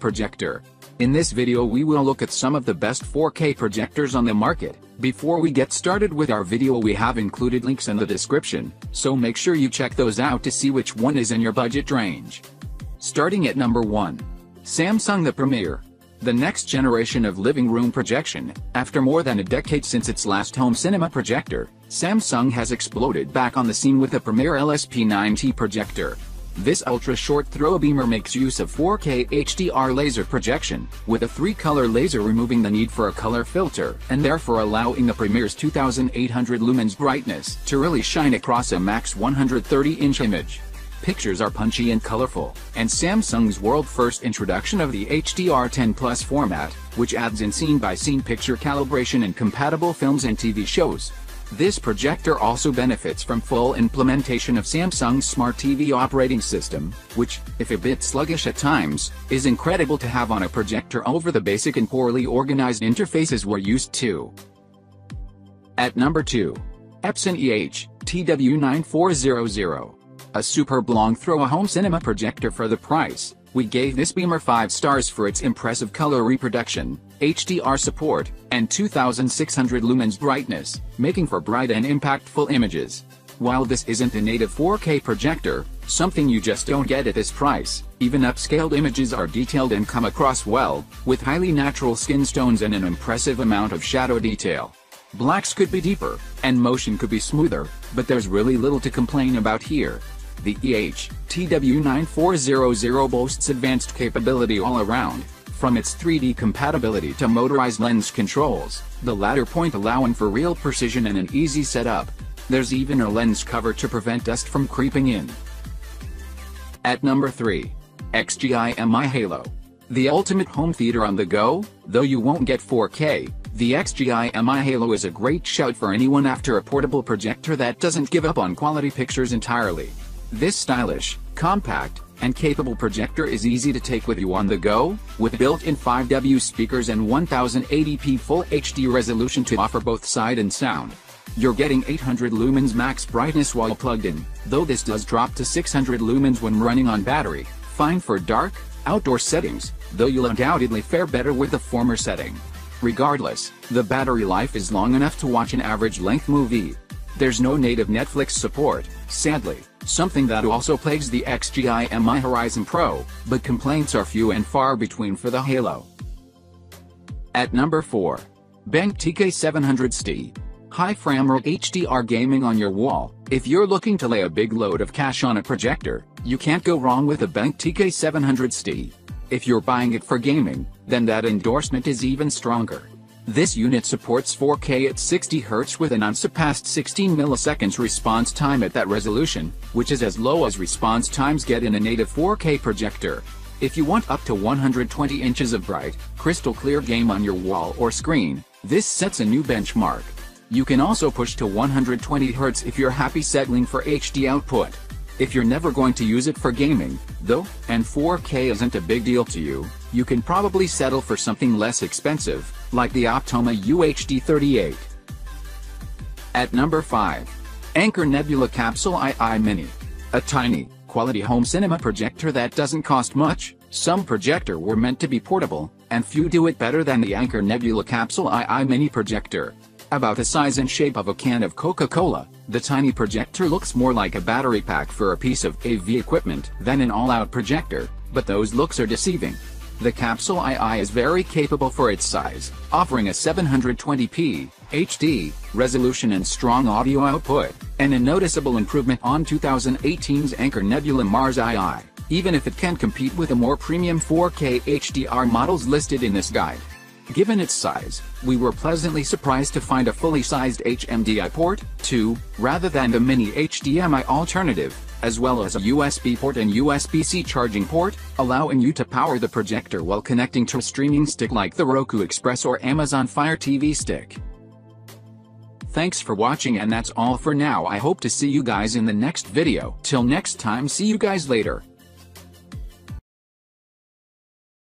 projector. In this video we will look at some of the best 4K projectors on the market. Before we get started with our video we have included links in the description, so make sure you check those out to see which one is in your budget range. Starting at number 1. Samsung The Premier. The next generation of living room projection, after more than a decade since its last home cinema projector, Samsung has exploded back on the scene with the Premier LSP9T projector. This ultra-short throw beamer makes use of 4K HDR laser projection, with a three-color laser removing the need for a color filter and therefore allowing the Premier's 2800 lumens brightness to really shine across a max 130-inch image. Pictures are punchy and colorful, and Samsung's world-first introduction of the HDR10 Plus format, which adds in scene-by-scene -scene picture calibration and compatible films and TV shows, this projector also benefits from full implementation of Samsung's Smart TV operating system, which, if a bit sluggish at times, is incredible to have on a projector over the basic and poorly organized interfaces we're used to. At number 2. Epson EH, TW9400. A superb long throw home cinema projector for the price. We gave this beamer 5 stars for its impressive color reproduction, HDR support, and 2600 lumens brightness, making for bright and impactful images. While this isn't a native 4K projector, something you just don't get at this price, even upscaled images are detailed and come across well, with highly natural skin tones and an impressive amount of shadow detail. Blacks could be deeper, and motion could be smoother, but there's really little to complain about here. The EH TW9400 boasts advanced capability all around, from its 3D compatibility to motorized lens controls, the latter point allowing for real precision and an easy setup. There's even a lens cover to prevent dust from creeping in. At number 3. XGIMI Halo. The ultimate home theater on the go, though you won't get 4K, the XGI MI Halo is a great shout for anyone after a portable projector that doesn't give up on quality pictures entirely. This stylish, compact, and capable projector is easy to take with you on the go, with built-in 5W speakers and 1080p Full HD resolution to offer both sight and sound. You're getting 800 lumens max brightness while plugged in, though this does drop to 600 lumens when running on battery, fine for dark, outdoor settings, though you'll undoubtedly fare better with the former setting. Regardless, the battery life is long enough to watch an average-length movie. There's no native Netflix support, sadly, something that also plagues the XGI MI Horizon Pro, but complaints are few and far between for the Halo. At number 4. Benq TK700 ST. High frame rate HDR gaming on your wall. If you're looking to lay a big load of cash on a projector, you can't go wrong with a Benq TK700 ST. If you're buying it for gaming, then that endorsement is even stronger. This unit supports 4K at 60Hz with an unsurpassed 16 milliseconds response time at that resolution, which is as low as response times get in a native 4K projector. If you want up to 120 inches of bright, crystal clear game on your wall or screen, this sets a new benchmark. You can also push to 120 Hz if you're happy settling for HD output. If you're never going to use it for gaming, though, and 4K isn't a big deal to you, you can probably settle for something less expensive, like the Optoma UHD38. At number 5. Anker Nebula Capsule II Mini. A tiny, quality home cinema projector that doesn't cost much, some projector were meant to be portable, and few do it better than the Anker Nebula Capsule II Mini projector. About the size and shape of a can of Coca-Cola, the tiny projector looks more like a battery pack for a piece of AV equipment than an all-out projector, but those looks are deceiving. The Capsule II is very capable for its size, offering a 720p HD resolution and strong audio output, and a noticeable improvement on 2018's Anker Nebula Mars II, even if it can't compete with the more premium 4K HDR models listed in this guide. Given its size, we were pleasantly surprised to find a fully sized HMDI port, too, rather than the mini HDMI alternative, as well as a USB port and USB-C charging port, allowing you to power the projector while connecting to a streaming stick like the Roku Express or Amazon Fire TV stick. Thanks for watching and that's all for now I hope to see you guys in the next video. Till next time see you guys later.